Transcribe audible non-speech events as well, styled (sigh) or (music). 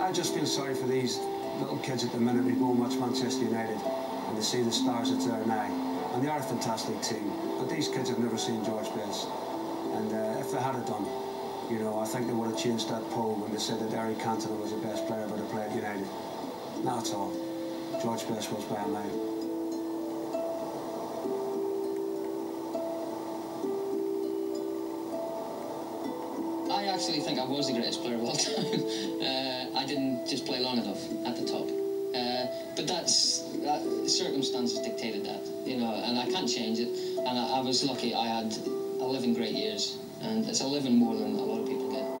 I just feel sorry for these little kids at the minute who go and watch Manchester United and they see the stars that's there now. And they are a fantastic team. But these kids have never seen George Best. And uh, if they had it done, you know, I think they would have changed that poll when they said that Eric Cantona was the best player ever to play at United. Not at all. George Best was by a mile. I actually think I was the greatest player of all (laughs) time. Didn't just play long enough at the top. Uh, but that's that, circumstances dictated that, you know, and I can't change it. And I, I was lucky. I had 11 great years, and it's 11 more than a lot of people.